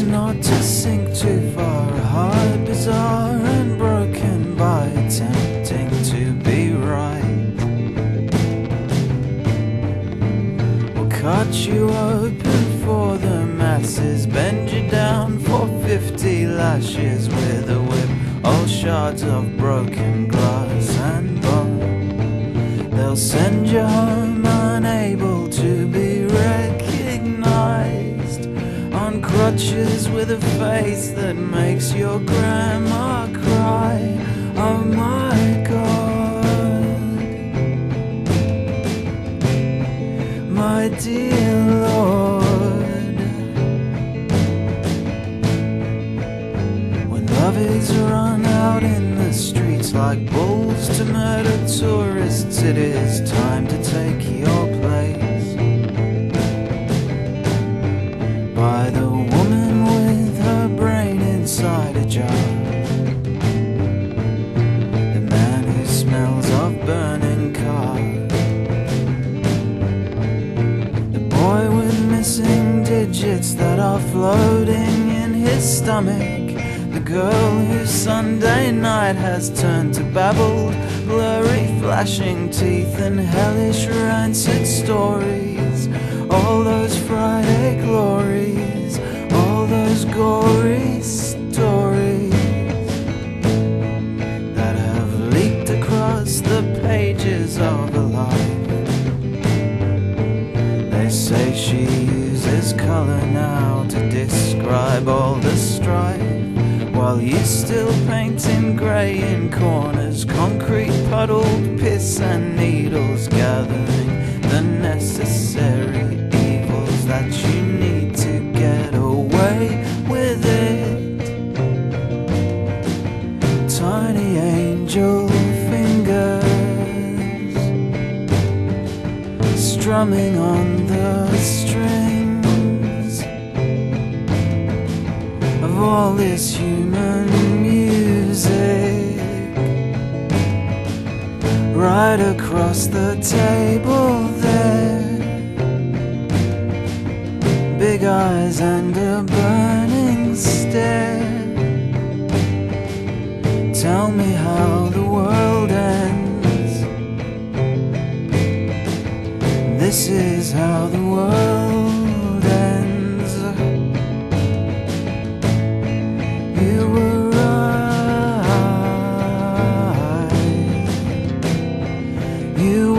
not to sink too far. A heart bizarre and broken by attempting to be right. We'll cut you open for the masses, bend you down for fifty lashes with a whip. All shards of broken glass and bone. They'll send you home unable With a face that makes your grandma cry. Oh my god. My dear Lord. When love is run out in the streets like bulls to murder tourists, it is time to take your digits that are floating in his stomach. The girl whose Sunday night has turned to babbled, blurry, flashing teeth and hellish, rancid stories. All those Friday glories, all those gory stories that have leaked across the pages of a life. They say she uses color now to describe all the strife. While you still painting grey in corners, concrete puddled piss and needles gathering the necessary evils that you need to get away with it. Tiny angel fingers strumming on the strings all this human music. Right across the table there. Big eyes and a burning stare. Tell me how the world ends. This is how the world You